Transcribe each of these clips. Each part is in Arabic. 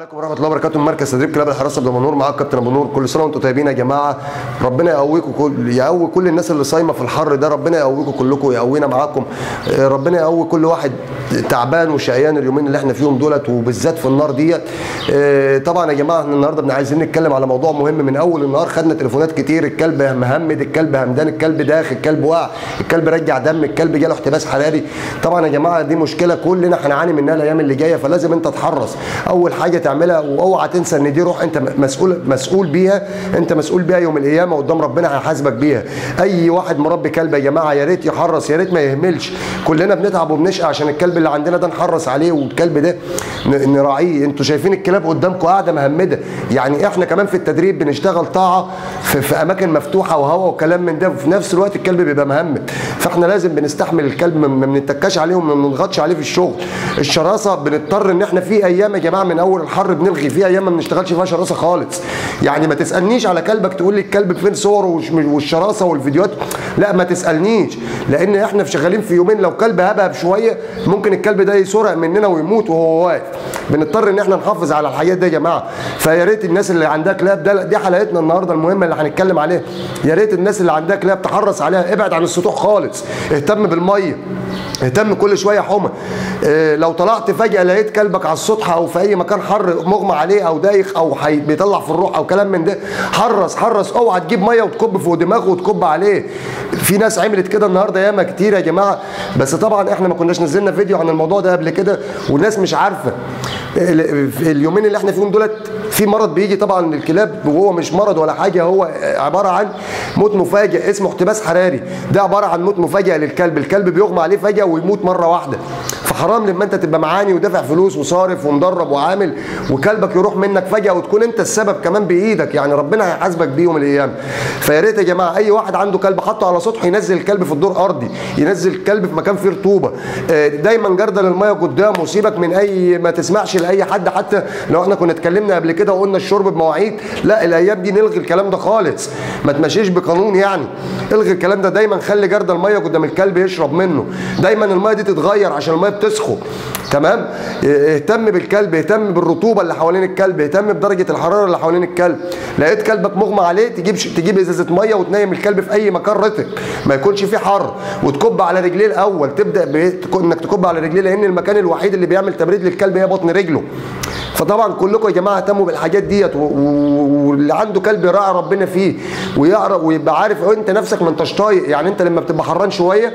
عليكم ورحمة الله وبركاته. من مركز تدريب كلاب الحراسة بدمنهور معاك كابتن أبو نور. كل سنة وأنتم طيبين يا جماعة. ربنا يقويكم كل يقوي كل الناس اللي صايمة في الحر ده. ربنا يقويكم كلكم ويقوينا معاكم. آه، ربنا يقوي كل واحد تعبان وشقيان اليومين اللي إحنا فيهم دولت وبالذات في النار ديت. آه، طبعا يا جماعة إحنا النهارده عايزين نتكلم على موضوع مهم من أول النهار. خدنا تليفونات كتير. الكلب مهمد الكلب همدان الكلب داخل الكلب واقع الكلب رجع دم الكلب جاله احتباس حراري. طبعا يا جماعة دي مشكلة كلنا هنعاني منها الأيام اللي جاية فلازم أنت تحرص. أول حاجة تعملها واوعى تنسى إن دي روح أنت مسؤول مسؤول بيها. أنت مسؤول بيها يوم القيامة قدام ربنا هيحاسبك بيها. أي واحد مربي كلب يا جماعة يا ريت يحرص يا ريت ما يهملش. كلنا بنتعب وبنشقى عشان الكلب اللي عندنا ده نحرص عليه والكلب ده نراعيه. أنتوا شايفين الكلاب قدامكم قاعدة مهمدة. يعني إحنا كمان في التدريب بنشتغل طاعة في, في أماكن مفتوحة وهواء وكلام من ده. وفي نفس الوقت الكلب بيبقى مهمد. فإحنا لازم بنستحمل الكلب ما بنتكاش عليه وما بنضغطش عليه في الشغل. الشراسة بنضطر إن إحنا في أيام يا جماعة من أول الحر بنلغي في أيام ما بنشتغلش فيها شراسة خالص. يعني ما تسألنيش على كلبك تقول لي الكلب فين صوره والشراسة والفيديوهات. لا ما تسألنيش. لأن إحنا شغالين في يومين لو كلب هبهب شوية ممكن الكلب ده يسرق مننا ويموت وهو واقف. بنضطر إن إحنا نحافظ على الحاجات دي يا جماعة. فيا ريت الناس اللي عندها كلاب ده دي حلقتنا النهارده المهمة اللي هنتكلم عليها. يا ريت الناس اللي عندها كلاب تحرص عليها. ابعد عن السطوح خالص. اهتم بالمية. اهتم كل شوية حمى. آه لو طلعت فجأة لقيت كلبك على السطح أو في أي مكان حر مغمى عليه أو دايخ أو حي بيطلع في الروح أو كلام من ده حرص حرص. اوعى تجيب مية وتكب فوق دماغه وتكب عليه. في ناس عملت كده النهارده ياما كتير يا جماعة. بس طبعا إحنا ما كناش نزلنا فيديو عن الموضوع ده قبل كده والناس مش عارفة. اليومين اللي إحنا فيهم دولت في مرض بيجي طبعا للكلاب وهو مش مرض ولا حاجة هو عبارة عن موت مفاجئ اسمه احتباس حراري. ده عبارة عن موت مفاجئ للكلب الكلب بيغمى عليه فجأة ويموت مرة واحدة. فحرام لما انت تبقى معاني ودافع فلوس وصارف ومدرب وعامل وكلبك يروح منك فجأة وتكون انت السبب كمان بإيدك. يعني ربنا هيحاسبك بيه يوم الأيام. فيا ريت يا جماعة أي واحد عنده كلب حطه على سطح ينزل الكلب في الدور أرضي ينزل الكلب في مكان فيه رطوبة. آه، دايما جردل المية قدامه سيبك من أي ما تسمعش لأي حد. حتى لو إحنا كنا اتكلمنا قبل كده وقلنا الشرب بمواعيد لا الأيام دي نلغي الكلام ده خالص. ما تمشيش بقانون يعني. الغي الكلام ده دايما خلي جردل المية قدام الكلب يشرب منه. دايما المية دي تتغير عشان المية بتسخن تمام؟ آه، اهتم بالكلب اهتم بالرطوبة اللي حوالين الكلب اهتم بدرجة الحرارة اللي حوالين الكلب. لقيت كلبك مغمى عليه تجيب تجيب ازازة مية وتنيم الكلب في أي مكان رطب. ما يكونش فيه حر. وتكب على رجليه الأول. تبدأ؟ إنك تكب على رجليه لأن المكان الوحيد اللي بيعمل تبريد للكلب هي بطن رجله. فطبعا كلكم يا جماعة اهتموا بالحاجات ديت واللي عنده كلب يراعي ربنا فيه ويعرف ويبقى عارف انت نفسك ما انتش طايق. يعني انت لما بتبقى حران شوية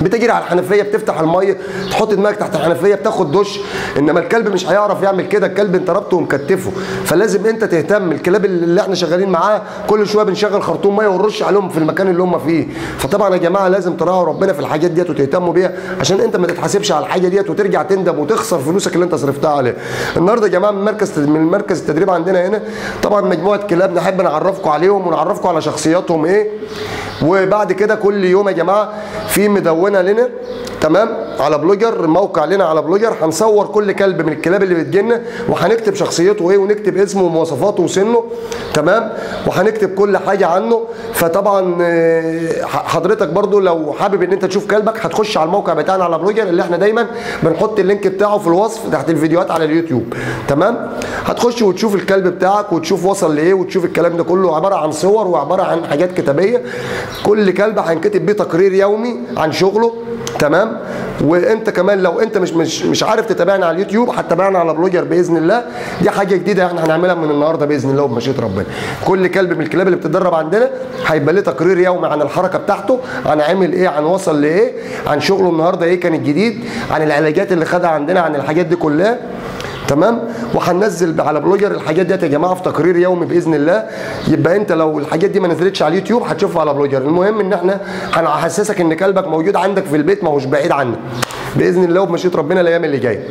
بتجري على الحنفية بتفتح المية تحط دماغك تحت الحنفية بتاخد دش. إنما الكلب مش هيعرف يعمل كده الكلب أنت ربطه ومكتفه. فلازم أنت تهتم الكلاب اللي إحنا شغالين معاه كل شوية بنشغل خرطوم مية ونرش عليهم في المكان اللي هم فيه. فطبعا يا جماعة لازم تراعوا ربنا في الحاجات ديت وتهتموا بيها عشان أنت ما تتحاسبش على الحاجة ديت وترجع تندم وتخسر فلوسك اللي أنت صرفتها عليها. النهارده يا جماعة من مركز من مركز التدريب عندنا هنا طبعا مجموعة كلاب نحب نعرفكم عليهم ونعرفكم على شخصياتهم إيه. وبعد كده كل يوم يا جماعة في مدونة لنا تمام؟ على Blogger موقع لنا على Blogger. هنصور كل كلب من الكلاب اللي بتجيلنا وهنكتب شخصيته إيه ونكتب اسمه ومواصفاته وسنه تمام؟ وهنكتب كل حاجة عنه. فطبعا آه، حضرتك برضو لو حابب إن أنت تشوف كلبك هتخش على الموقع بتاعنا على Blogger اللي إحنا دايما بنحط ال link بتاعه في الوصف تحت الفيديوهات على اليوتيوب. تمام؟ هتخش وتشوف الكلب بتاعك وتشوف وصل لإيه وتشوف الكلام ده كله. عبارة عن صور وعبارة عن حاجات كتابية. كل كلب هينكتب بيه تقرير يومي عن شغله. تمام؟ وانت كمان لو انت مش مش مش عارف تتابعنا على اليوتيوب هتتابعنا على Blogger بإذن الله. دي حاجة جديدة إحنا هنعملها من النهارده بإذن الله وبمشيئة ربنا. كل كلب من الكلاب اللي بتتدرب عندنا هيبقى له تقرير يومي عن الحركة بتاعته عن عمل إيه عن وصل لإيه عن شغله النهارده إيه كان الجديد عن العلاجات اللي خدها عندنا عن الحاجات دي كلها. تمام؟ وهننزل على Blogger الحاجات ديت يا جماعة في تقرير يومي بإذن الله. يبقى أنت لو الحاجات دي ما نزلتش على اليوتيوب هتشوفها على Blogger. المهم إن إحنا هنحسسك إن كلبك موجود عندك في البيت ما هوش بعيد عنك. بإذن الله وبمشيئة ربنا الأيام اللي جاية.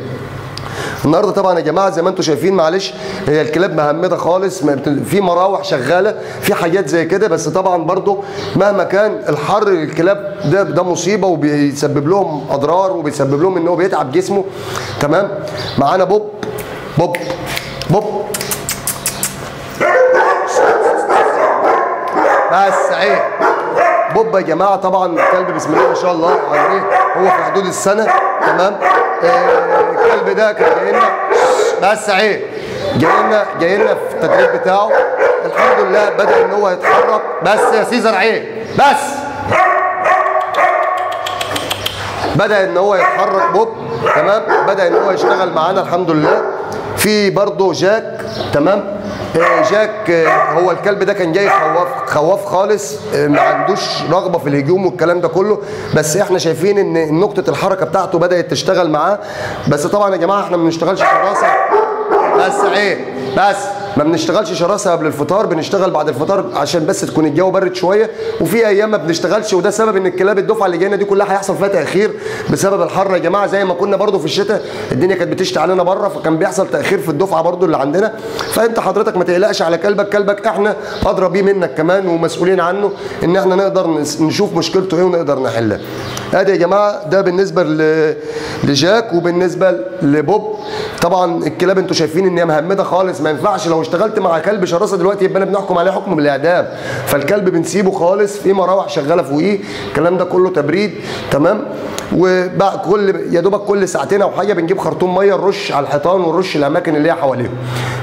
النهارده طبعا يا جماعة زي ما أنتم شايفين معلش هي الكلاب مهمدة خالص في مراوح شغالة في حاجات زي كده بس طبعا برضو مهما كان الحر الكلاب ده ده مصيبة وبيسبب لهم أضرار وبيسبب لهم إن هو بيتعب جسمه. تمام؟ معانا بوب. بوب. بوب. بس عيب بوب يا جماعة طبعا كلب بسم الله ما شاء الله عليه هو في حدود السنة. تمام؟ آه الكلب ده كان جاي لنا بس عيب جاي لنا جاي لنا في التدريب بتاعه. الحمد لله بدأ إن هو يتحرك بس يا سيزر عيب بس. بدأ إن هو يتحرك بوب تمام؟ بدأ إن هو يشتغل معانا الحمد لله. في برضه جاك تمام؟ آه، جاك آه، هو الكلب ده كان جاي خواف خواف خالص آه، ما عندوش رغبة في الهجوم والكلام ده كله. بس إحنا شايفين إن نقطة الحركة بتاعته بدأت تشتغل معاه. بس طبعا يا جماعة إحنا ما بنشتغلش شراسه بس عيب بس ما بنشتغلش شراسة قبل الفطار بنشتغل بعد الفطار عشان بس تكون الجو برد شوية. وفي أيام ما بنشتغلش وده سبب إن الكلاب الدفعة اللي جاينا دي كلها هيحصل فيها تأخير بسبب الحر يا جماعة. زي ما كنا برده في الشتاء الدنيا كانت بتشتي علينا بره فكان بيحصل تأخير في الدفعة برده اللي عندنا. فأنت حضرتك ما تقلقش على كلبك كلبك إحنا أدرى بيه منك كمان ومسؤولين عنه إن إحنا نقدر نشوف مشكلته إيه ونقدر نحلها. أدي يا جماعة ده بالنسبة لجاك وبالنسبة لبوب. طبعا الكلاب أنتوا شايفين إن هي مهمدة خالص ما ينفعش لو اشتغلت مع كلب شراسة دلوقتي يبقى أنا بنحكم عليه حكم بالإعدام. فالكلب بنسيبه خالص في مراوح شغالة فوقيه الكلام ده كله تبريد تمام؟ وبعد كل يا دوبك كل ساعتين أو حاجة بنجيب خرطوم مية نرش على الحيطان ونرش الأماكن اللي هي حواليهم.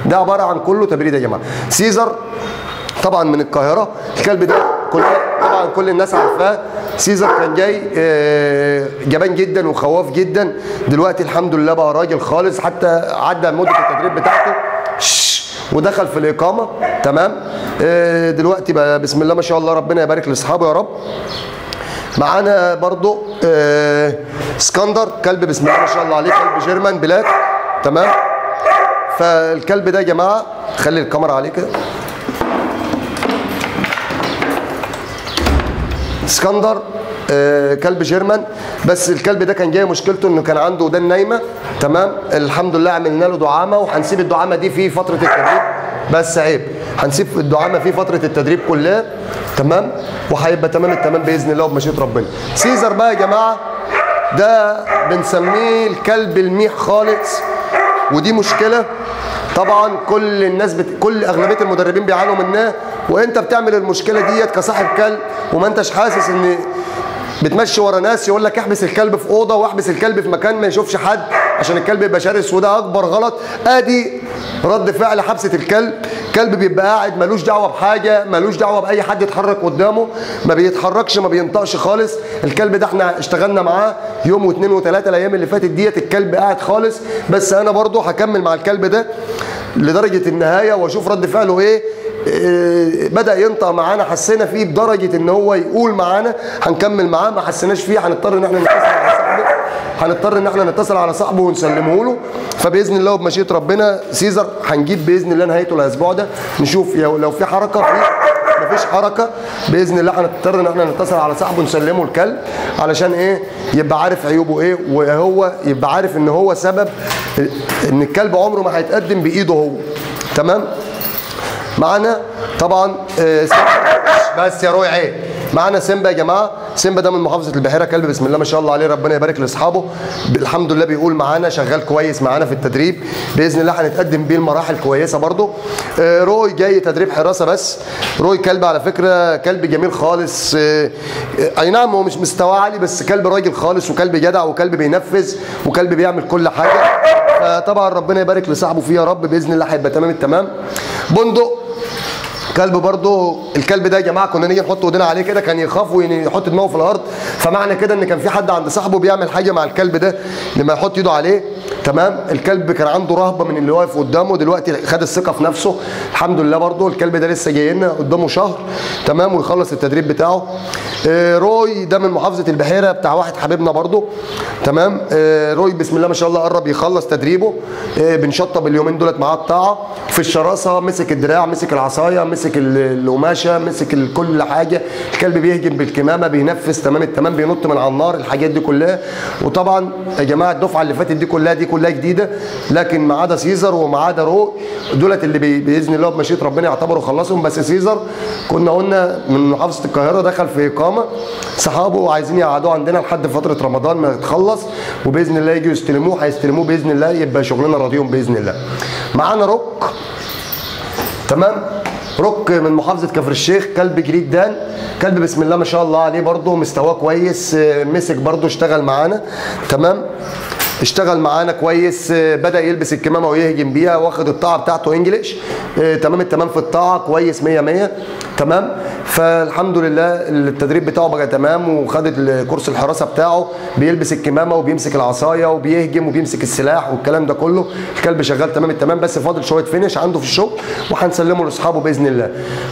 ده عبارة عن كله تبريد يا جماعة. سيزر طبعا من القاهرة الكلب ده كل طبعا كل الناس عارفاه. سيزر كان جاي آه، جبان جدا وخواف جدا. دلوقتي الحمد لله بقى راجل خالص حتى عدى مدة التدريب بتاعته. ودخل في الإقامة. تمام؟ آه، دلوقتي بقى بسم الله ما شاء الله ربنا يبارك لأصحابه يا رب. معانا برضو آه، اسكندر كلب بسم الله ما شاء الله عليه كلب German black تمام؟ فالكلب ده يا جماعة خلي الكاميرا عليه كده. اسكندر كلب German. بس الكلب ده كان جاي مشكلته إنه كان عنده ودان نايمة. تمام؟ الحمد لله عملنا له دعامة وهنسيب الدعامة دي في فترة التدريب. بس عيب هنسيب الدعامة في فترة التدريب كلها. تمام؟ وهيبقى تمام التمام بإذن الله وبمشيئة ربنا. سيزر بقى يا جماعة ده بنسميه الكلب الميح خالص. ودي مشكلة. طبعا كل الناس بت... كل أغلبية المدربين بيعانوا منها. وأنت بتعمل المشكلة ديت كصاحب كلب وما أنتش حاسس إن بتمشي ورا ناس يقول لك احبس الكلب في أوضة واحبس الكلب في مكان ما يشوفش حد عشان الكلب يبقى شرس وده أكبر غلط. آدي رد فعل حبسة الكلب. كلب بيبقى قاعد ملوش دعوة بحاجة ملوش دعوة بأي حد يتحرك قدامه. ما بيتحركش ما بينطقش خالص. الكلب ده إحنا اشتغلنا معاه يوم واثنين وثلاثة الأيام اللي فاتت ديت الكلب قاعد خالص. بس أنا برضو هكمل مع الكلب ده لدرجة النهاية وأشوف رد فعله إيه. بدأ ينطق معانا. حسينا فيه بدرجة إن هو يقول معانا. هنكمل معاه ما حسيناش فيه. هنضطر إن إحنا نتصل على صاحبه. هنضطر إن إحنا نتصل على صاحبه ونسلمه له. فبإذن الله وبمشيئة ربنا سيزر هنجيب بإذن الله نهايته الأسبوع ده. نشوف لو لو في حركة في مفيش حركة بإذن الله هنضطر إن إحنا نتصل على صاحبه نسلمه الكلب علشان إيه؟ يبقى عارف عيوبه إيه وهو يبقى عارف إن هو سبب إن الكلب عمره ما هيتقدم بإيده هو. تمام؟ معانا طبعا آه، بس يا روي عيب معانا سيمبا يا جماعة. سيمبا ده من محافظة البحيرة كلب. بسم الله ما شاء الله عليه. ربنا يبارك لأصحابه. الحمد لله بيقول معانا شغال كويس معانا في التدريب. بإذن الله هنتقدم بيه المراحل كويسة برضه. آه، روي جاي تدريب حراسة بس. روي كلب على فكرة كلب جميل خالص. آه، أي نعم هو مش مستواه عالي بس كلب راجل خالص وكلب جدع وكلب بينفذ وكلب بيعمل كل حاجة. فطبعا ربنا يبارك لصاحبه فيه يا رب. بإذن الله هيبقى تمام التمام. بندق كلب برضه الكلب ده يا جماعة كنا نيجي نحط ايدينا عليه كده كان يخاف ويحط دماغه في الأرض. فمعنى كده إن كان في حد عند صاحبه بيعمل حاجة مع الكلب ده لما يحط ايده عليه. تمام؟ الكلب كان عنده رهبة من اللي واقف قدامه دلوقتي خد الثقة في نفسه. الحمد لله برضه الكلب ده لسه جاي لنا قدامه شهر تمام؟ ويخلص التدريب بتاعه. آه، روي ده من محافظة البحيرة بتاع واحد حبيبنا برضه تمام؟ آه، روي بسم الله ما شاء الله قرب يخلص تدريبه. آه، بنشطب اليومين دولت معاه الطاعه في الشراسة مسك الدراع مسك العصاية مسك ال- القماشة مسك كل حاجة. الكلب بيهجم بالكمامة بينفذ تمام التمام بينط من على النار الحاجات دي كلها. وطبعا يا جماعة الدفعة اللي فاتت دي كلها دي كلها جديدة لكن ما عدا سيزر وما عدا رو دولت اللي بإذن الله بمشيئة ربنا يعتبروا خلصهم. بس سيزر كنا قلنا من محافظة القاهرة دخل في إقامة صحابه عايزين يقعدوه عندنا لحد فترة رمضان ما يتخلص وبإذن الله يجوا يستلموه. هيستلموه بإذن الله يبقى شغلنا راضيهم بإذن الله. معانا روك. تمام؟ روك من محافظة كفر الشيخ كلب جريد دان. كلب بسم الله ما شاء الله عليه برضه مستواه كويس آه، مسك برضه اشتغل معانا. تمام؟ اشتغل معانا كويس آه، بدأ يلبس الكمامة ويهجم بيها واخد الطاعه بتاعته إنجليش. آه، تمام التمام في الطاعه كويس 100 100 تمام؟ فالحمد لله التدريب بتاعه بقى تمام وخد كورس الحراسة بتاعه. بيلبس الكمامة وبيمسك العصاية وبيهجم وبيمسك السلاح والكلام ده كله. الكلب شغال تمام التمام. بس فاضل شوية فينش عنده في الشغل وهنسلمه لأصحابه بإذن الله.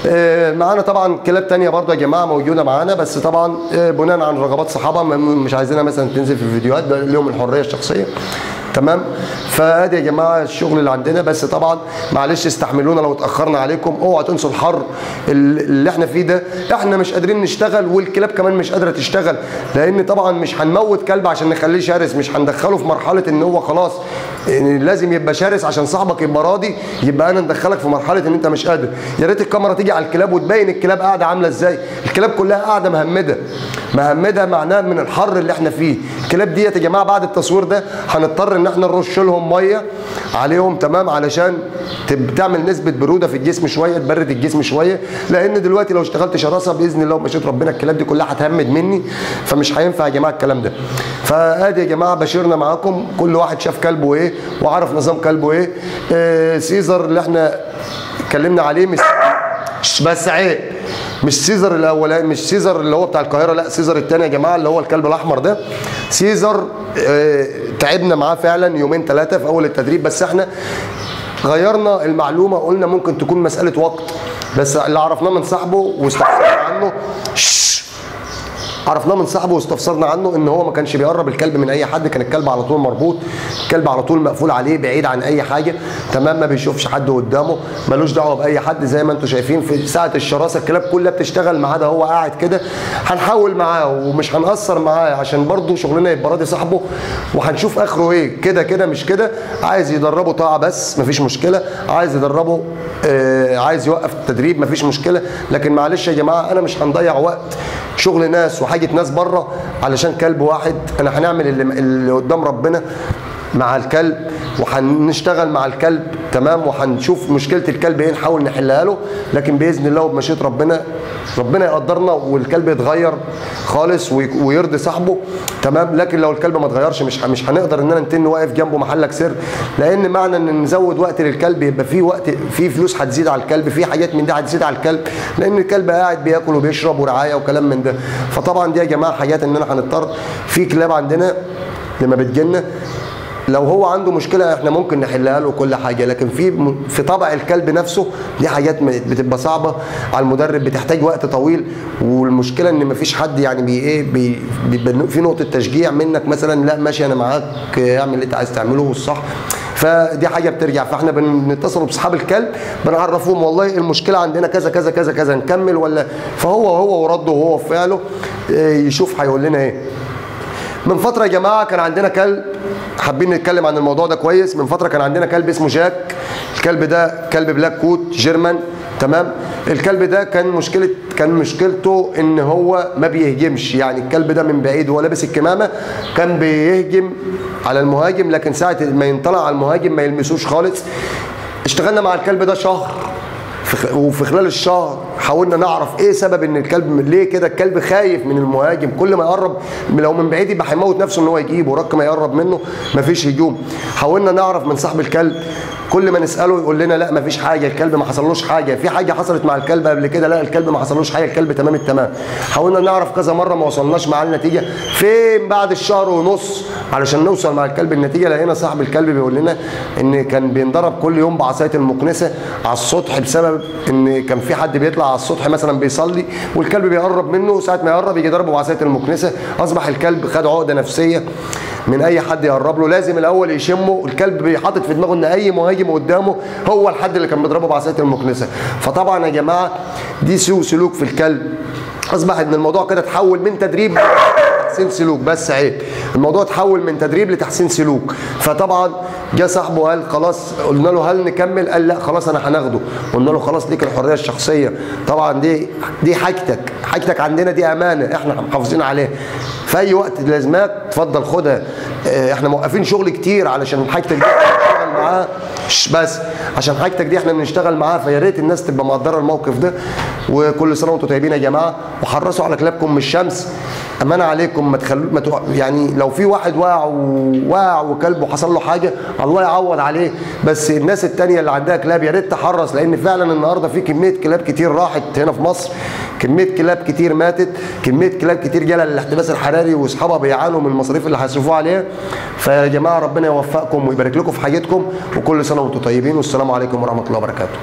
آه، معانا طبعا كلاب تانية برضه يا جماعة موجودة معانا. بس طبعا بناء عن رغبات صحابها مش عايزينها مثلا تنزل في الفيديوهات. ده لهم الحرية الشخصية. 对 تمام؟ فادي يا جماعة الشغل اللي عندنا بس طبعا معلش استحملونا لو اتأخرنا عليكم. اوعوا تنسوا الحر ال- اللي إحنا فيه ده. إحنا مش قادرين نشتغل والكلاب كمان مش قادرة تشتغل لأن طبعا مش هنموت كلب عشان نخليه شرس مش هندخله في مرحلة إن هو خلاص يعني لازم يبقى شرس عشان صاحبك يبقى راضي يبقى أنا ندخلك في مرحلة إن أنت مش قادر. يا ريت الكاميرا تيجي على الكلاب وتبين الكلاب قاعدة عاملة إزاي. الكلاب كلها قاعدة مهمدة. مهمدة معناها من الحر اللي إحنا فيه. الكلاب ديت يا جماعة بعد التصوير ده هنضطر إن إحنا نرش لهم مية عليهم تمام؟ علشان تعمل نسبة برودة في الجسم شوية تبرد الجسم شوية. لأن دلوقتي لو اشتغلت شراسة بإذن الله ومشيئة ربنا الكلاب دي كلها هتهمد مني فمش هينفع يا جماعة الكلام ده. فأدي يا جماعة بشيرنا معاكم. كل واحد شاف كلبه إيه وعرف نظام كلبه إيه. آه سيزر اللي إحنا اتكلمنا عليه مش بس عيب. مش سيزر الاولاني مش سيزر اللي هو بتاع القاهرة لا سيزر الثاني يا جماعة اللي هو الكلب الأحمر ده. سيزر آه تعبنا معاه فعلا يومين ثلاثة في أول التدريب بس إحنا غيرنا المعلومة قلنا ممكن تكون مسألة وقت. بس اللي عرفناه من صاحبه واستفسرنا عنه. عرفناه من صاحبه واستفسرنا عنه إن هو ما كانش بيقرب الكلب من أي حد كان الكلب على طول مربوط. الكلب على طول مقفول عليه بعيد عن أي حاجة. تمام ما بيشوفش حد قدامه ملوش دعوة بأي حد. زي ما أنتم شايفين في ساعة الشراسة الكلاب كلها بتشتغل ما عدا هو قاعد كده. هنحاول معاه ومش هنقصر معاه عشان برضه شغلنا يبقى راضي صاحبه. وهنشوف آخره إيه. كده كده مش كده. عايز يدربه طاعه بس مفيش مشكلة. عايز يدربه آه عايز يوقف التدريب مفيش مشكلة. لكن معلش يا جماعة أنا مش هنضيع وقت. شغل ناس وحاجة ناس بره علشان كلب واحد. أنا هنعمل اللي, اللي قدام ربنا. مع الكلب وهنشتغل مع الكلب تمام؟ وهنشوف مشكلة الكلب إيه نحاول نحلها له. لكن بإذن الله وبمشيئة ربنا ربنا يقدرنا والكلب يتغير خالص وي- ويرضي صاحبه تمام؟ لكن لو الكلب ما اتغيرش مش مش هنقدر اننا نتن واقف جنبه محلك سر. لأن معنى إن نزود وقت للكلب يبقى في وقت في فلوس هتزيد على الكلب في حاجات من دي هتزيد على الكلب. لأن الكلب قاعد بياكل وبيشرب ورعاية وكلام من ده. فطبعا دي يا جماعة حاجات اننا هنضطر في كلاب عندنا لما بتجيلنا لو هو عنده مشكلة إحنا ممكن نحلها له كل حاجة لكن في في طبع الكلب نفسه دي حاجات بتبقى صعبة على المدرب بتحتاج وقت طويل والمشكلة إن مفيش حد يعني بي إيه بي بيبقى في نقطة تشجيع منك مثلا لأ ماشي أنا معاك اعمل اللي أنت عايز تعمله والصح. فدي حاجة بترجع فإحنا بنتصل بأصحاب الكلب بنعرفهم والله المشكلة عندنا كذا كذا كذا كذا نكمل ولا؟ فهو هو ورده وهو فعله آه، يشوف هيقول لنا إيه. من فترة يا جماعة كان عندنا كلب. حابين نتكلم عن الموضوع ده كويس. من فترة كان عندنا كلب اسمه جاك. الكلب ده كلب black coat German. تمام؟ الكلب ده كان مشكلة كان مشكلته إن هو ما بيهجمش. يعني الكلب ده من بعيد وهو لابس الكمامة كان بيهجم على المهاجم لكن ساعة ما يطلع على المهاجم ما يلمسوش خالص. اشتغلنا مع الكلب ده شهر. وفي خلال الشهر حاولنا نعرف إيه سبب إن الكلب ليه كده؟ الكلب خايف من المهاجم. كل ما يقرب لو من بعيد يبقى هيموت نفسه إن هو يجيبه. رك ما يقرب منه مفيش هجوم. حاولنا نعرف من صاحب الكلب كل ما نسأله يقول لنا لا مفيش حاجة. الكلب ما حصلوش حاجة. في حاجة حصلت مع الكلب قبل كده؟ لا الكلب ما حصلوش حاجة. الكلب تمام التمام. حاولنا نعرف كذا مرة ما وصلناش معاه النتيجه فين بعد الشهر ونص علشان نوصل مع الكلب النتيجه لقينا صاحب الكلب بيقول لنا إن كان بينضرب كل يوم بعصاية المكنسه على السطح بسبب إن كان في حد بيطلع على مثلا بيصلي والكلب بيقرب منه ساعه ما يقرب يجي يضربه بعصايه المكنسة. أصبح الكلب خد عقدة نفسية من أي حد يقرب له. لازم الأول يشمه. الكلب بيحطط في دماغه إن أي مهاجم قدامه هو الحد اللي كان بيضربه بعصاية المكنسة. فطبعا يا جماعة دي سوء سلوك في الكلب. أصبح إن الموضوع كده اتحول من تدريب تحسين سلوك بس عيب الموضوع اتحول من تدريب لتحسين سلوك. فطبعا جه صاحبه قال خلاص قلنا له هل نكمل؟ قال لا خلاص أنا هناخده. قلنا له خلاص ليك الحرية الشخصية. طبعا دي دي حاجتك. حاجتك عندنا دي أمانة إحنا محافظين عليها. في أي وقت لازمات اتفضل خدها. آه، إحنا موقفين شغل كتير علشان حاجتك دي شش بس عشان حاجتك دي إحنا بنشتغل معاها. فيا ريت الناس تبقى مقدرة الموقف ده. وكل سنة وأنتم طيبين يا جماعة. وحرصوا على كلابكم من الشمس. أمانة عليكم ما تخلوا ما تق- يعني لو في واحد واقع وواقع وكلبه حصل له حاجة الله يعوض عليه. بس الناس التانية اللي عندها كلاب يا ريت تحرص لأن فعلا النهارده في كمية كلاب كتير راحت هنا في مصر. كمية كلاب كتير ماتت كمية كلاب كتير جالها الاحتباس الحراري وأصحابها بيعانوا من المصاريف اللي هيصرفوها عليها. فيا جماعة ربنا يوفقكم ويبارك لكم في حياتكم وكل سنة وأنتم طيبين والسلام عليكم ورحمة الله وبركاته.